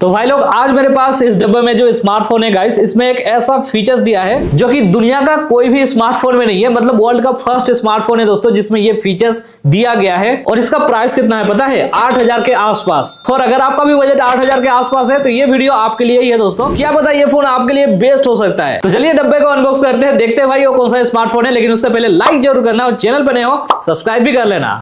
तो भाई लोग, आज मेरे पास इस डब्बे में जो स्मार्टफ़ोन है गाइस इसमें एक ऐसा फीचर्स दिया है जो कि दुनिया का कोई भी स्मार्टफ़ोन में नहीं है। मतलब वर्ल्ड का फ़र्स्ट स्मार्टफ़ोन है दोस्तों, जिसमें ये फीचर्स दिया गया है। और इसका प्राइस कितना है, पता है? आठ हज़ार के आसपास। और अगर आपका भी बजट आठ हज़ार के आसपास है तो ये वीडियो आपके लिए ही है दोस्तों। क्या पता ये फ़ोन आपके लिए बेस्ट हो सकता है। तो चलिए डब्बे को अनबॉक्स करते हैं, देखते हैं भाई वो कौन सा स्मार्टफ़ोन है। लेकिन उससे पहले लाइक ज़रूर करना और चैनल पर नए हो सब्सक्राइब भी कर लेना।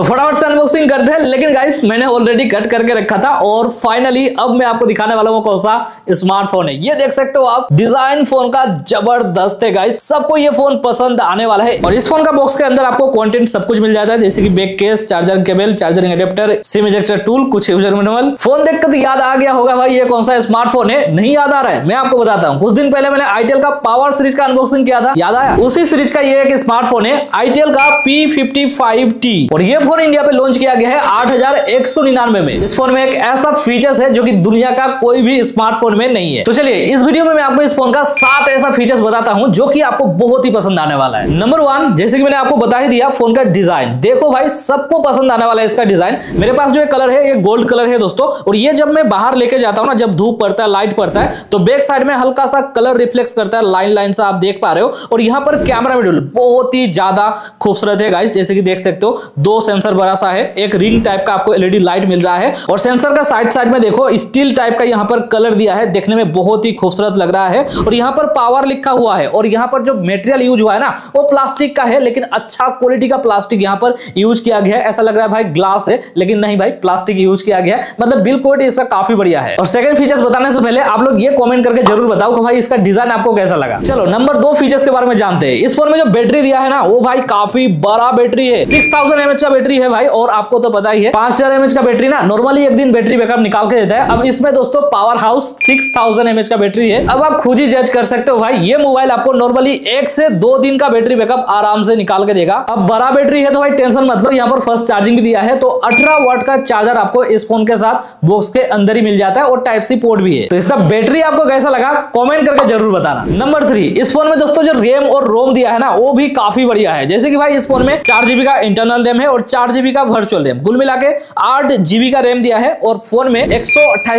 तो फटाफट से अनबॉक्सिंग करते हैं। लेकिन गाइस मैंने ऑलरेडी कट करके रखा था और फाइनली अब मैं आपको दिखाने वाला हूँ कौन सा स्मार्टफ़ोन है। ये देख सकते हो आप डिज़ाइन फ़ोन का ज़बरदस्त है गाइस सबको ये फ़ोन पसंद आने वाला है और इस फ़ोन का बॉक्स के अंदर आपको कंटेंट सब कुछ मिल जाता है। जैसे कि back case charger cable charging adapter SIM ejector tool कुछ यूज़र मैनुअल फ़ोन देखकर तो याद आ गया होगा भाई, ये कौन सा स्मार्टफ़ोन है? नहीं याद आ रहा है। मैं आपको बताता हूँ। कुछ दिन पहले मैंने आईटीएल का पावर सीरीज़ का अनबॉक्सिंग किया था। याद आया? उसी सीरीज़ का ये स्मार्टफ़ोन है आईटीएल का पी और ये फ़ोन इंडिया पे लॉन्च किया गया है आठ हज़ार एक सौ निन्यानवे में। इस फ़ोन में एक ऐसा फीचर्स है जो कि दुनिया का कोई भी स्मार्टफ़ोन में नहीं है। तो चलिए, इस वीडियो में मैं आपको इस फ़ोन का सात ऐसा फीचर्स बताता हूँ जो कि आपको बहुत ही पसंद आने वाला है। नंबर वन जैसे कि मैंने आपको बता ही दिया फ़ोन का डिज़ाइन देखो भाई, सबको पसंद आने वाला है इसका डिज़ाइन मेरे पास जो कलर है, ये गोल्ड कलर है दोस्तों, और ये जब मैं बाहर लेके जाता हूँ ना, जब धूप पड़ता है लाइट पड़ता है तो बैक साइड में हल्का सा कलर रिफ्लेक्स करता है लाइन लाइन से आप देख पा रहे हो, और यहाँ पर कैमरा मॉड्यूल बहुत ही ज़्यादा खूबसूरत है गाइस जैसे कि देख सकते हो, दो सेंसर बड़ा सा है, एक रिंग टाइप का आपको एलईडी लाइट मिल रहा है और सेंसर का साइड साइड में देखो स्टील टाइप का यहाँ पर कलर दिया है, देखने में बहुत ही खूबसूरत लग रहा है और यहाँ पर पावर लिखा हुआ है और यहाँ पर जो मेटेरियल यूज़ हुआ है ना, वो प्लास्टिक का है, लेकिन अच्छा क्वालिटी का प्लास्टिक यहाँ पर यूज़ किया गया है। ऐसा लग रहा है भाई ग्लास है, लेकिन नहीं भाई प्लास्टिक यूज़ किया गया है। मतलब बिल क्वालिटी इसका काफ़ी बढ़िया है। और सेकंड फीचर्स बताने से पहले आप लोग ये कॉमेंट करके ज़रूर बताओ कि भाई इसका डिज़ाइन आपको कैसा लगा। चलो नंबर दो फीचर्स के बारे में जानते हैं। इस फ़ोन में जो बैटरी दिया है ना, वो भाई काफ़ी बड़ा बैटरी है। सिक्स थाउज़ेंड का बैटरी है भाई और आपको तो पता ही है, पाँच हज़ार एमएच का बैटरी ना नॉर्मली एक दिन बैटरी बैकअप निकाल के देता है। अब इसमें दोस्तों power house six thousand mAh का बैटरी है। अब आप खुद ही जज कर सकते हो भाई, ये मोबाइल आपको नॉर्मली एक से दो दिन का बैटरी बैकअप आराम से निकाल के देगा। अब बड़ा बैटरी है तो भाई टेंशन मतलब यहाँ पर फ़र्स्ट चार्जिंग भी दिया है तो अठारह वाट का चार्जर आपको इस फ़ोन के साथ बॉक्स के अंदर ही मिल जाता है और टाइप सी पोर्ट भी है। तो इसका बैटरी आपको कैसा लगा कॉमेंट करके ज़रूर बताना। नंबर थ्री इस फ़ोन में दोस्तों जो रेम और रोम दिया है ना, वो भी काफ़ी बढ़िया है। जैसे कि भाई इस फ़ोन में चार जीबी का इंटरनल रैम है और चार जीबी का वर्चुअल रैम कुल मिला के आठ जीबी का रैम दिया है और फ़ोन में एक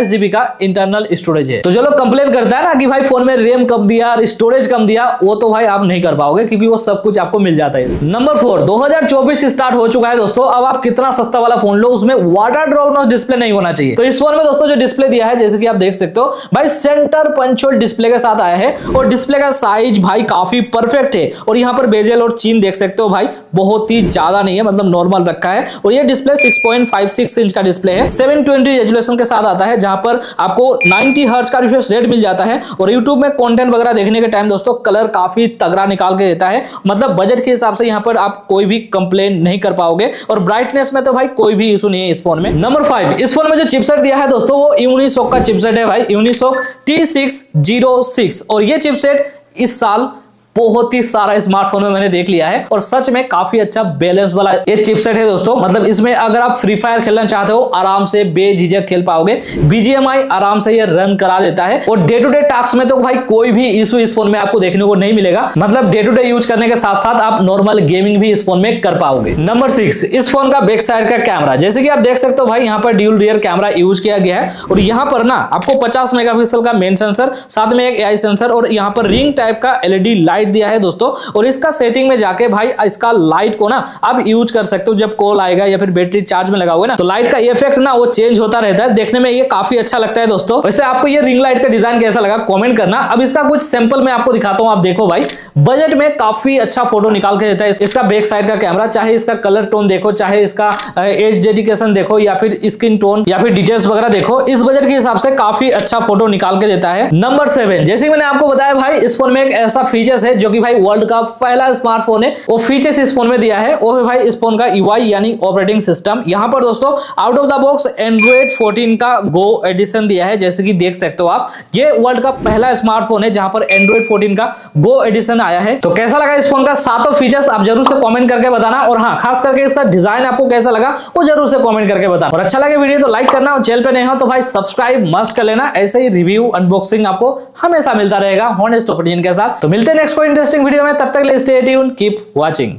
जीबी का इंटरनल स्टोरेज है। तो जो लोग कंप्लेन करता है ना कि भाई फ़ोन में रैम कम दिया स्टोरेज कम दिया, वो तो भाई आप नहीं कर पाओगे क्योंकि वो सब कुछ आपको मिल जाता है। नंबर फोर 2024 स्टार्ट हो चुका है दोस्तों। अब आप कितना सस्ता वाला फ़ोन लो, उसमें वाटर ड्रॉप डिस्प्ले नहीं होना चाहिए। तो इस फ़ोन में दोस्तों जो डिस्प्ले दिया है, जैसे कि आप देख सकते हो, भाई सेंटर पंचोल डिस्प्ले के साथ आया है और डिस्प्ले का साइज़ भाई काफ़ी परफेक्ट है। और यहाँ पर बेजल और चीन देख सकते हो भाई, बहुत ही ज़्यादा नहीं है मतलब नॉर्मल रखा है। और ये डिस्प्ले 6.56 इंच का डिस्प्ले है। 720 रेजुलेशन के साथ आता है, जहाँ पर आपको 90 हर्ट्ज का रिफ्रेश रेट मिल जाता है। और यूट्यूब में कंटेंट वगैरह देखने के टाइम दोस्तों कलर काफ़ी तगड़ा निकाल के देता है। मतलब बजट के हिसाब से यहाँ पर आप कोई भी कंप्लेन नहीं कर पाओगे। और ब्राइटनेस में तो भाई कोई भी इशू नहीं है इस फ़ोन में। नंबर फाइव इस फ़ोन में जो चिपसेट दिया है दोस्तों, वो यूनिसोक का चिपसेट है भाई। यूनिसोक टी और ये चिपसेट इस साल बहुत ही सारा स्मार्टफ़ोन में मैंने देख लिया है और सच में काफ़ी अच्छा बैलेंस वाला ये चिपसेट है दोस्तों। मतलब इसमें अगर आप फ्री फायर खेलना चाहते हो, आराम से बेझिझक खेल पाओगे। बीजीएमआई आराम से ये रन करा देता है। और डे टू डे टास्क में तो भाई कोई भी इशू इस फ़ोन में आपको देखने को नहीं मिलेगा। मतलब डे टू डे यूज़ करने के साथ साथ आप नॉर्मल गेमिंग भी इस फ़ोन में कर पाओगे। नंबर सिक्स इस फ़ोन का बैक साइड का कैमरा जैसे कि आप देख सकते हो भाई, यहाँ पर ड्यूल रियर कैमरा यूज़ किया गया है। और यहाँ पर ना, आपको पचास मेगापिक्सल का मेन सेंसर साथ में एक ए सेंसर और यहाँ पर रिंग टाइप का एलईडी लाइट दिया है दोस्तों। और इसका सेटिंग में जाके भाई, इसका लाइट को ना आप यूज़ कर सकते हो जब कॉल आएगा या फिर बैटरी चार्ज में लगाओगे ना। तो लाइट का इफ़ेक्ट ना वो चेंज होता रहता है। देखने में ये काफ़ी अच्छा लगता है दोस्तों। वैसे आपको ये रिंग लाइट का डिज़ाइन कैसा लगा कॉमेंट करना। अब इसका कुछ सिंपल मैं आपको दिखाता हूँ। आप देखो भाई बजट में काफ़ी अच्छा फ़ोटो निकाल के देता है। इसका बैक साइड का कैमरा चाहे इसका कलर टोन देखो, चाहे इसका एज डेडिकेशन देखो या फिर स्किन टोन या फिर डिटेल्स वगैरह देखो, इस बजट के हिसाब से काफ़ी अच्छा फ़ोटो निकाल के देता है। नंबर सेवन जैसे मैंने आपको बताया भाई, इस फ़ोन में एक ऐसा फीचर्स है जो कि भाई वर्ल्ड का पहला स्मार्टफ़ोन है, वो फीचर्स इस फ़ोन में दिया है। वो है भाई इस फ़ोन का यूआई यानी ऑपरेटिंग सिस्टम यहाँ पर दोस्तों out of the box Android 14 का गो एडिशन दिया है, जैसे कि देख सकते हो आप। ये वर्ल्ड का पहला स्मार्टफ़ोन है, जहाँ पर एंड्रॉइड 14 का गो एडिशन आया है। तो कैसा लगा इस फ़ोन का? सातों फीचर्स आप ज़रूर से कमेंट करके बताना। और हाँ खास करके इसका डिज़ाइन आपको कैसा लगा, वो ज़रूर से कमेंट करके बताना। और अच्छा लगे वीडियो तो लाइक करना और चैनल पे नहीं हो तो भाई सब्सक्राइब मस्ट कर लेना। ऐसे ही रिव्यू अनबॉक्सिंग आपको हमेशा मिलता रहेगा हॉनेस्ट ओपिनियन के साथ। तो मिलते हैं नेक्स्ट इंटरेस्टिंग वीडियो में तब तक ले स्टे ट्यून कीप वॉचिंग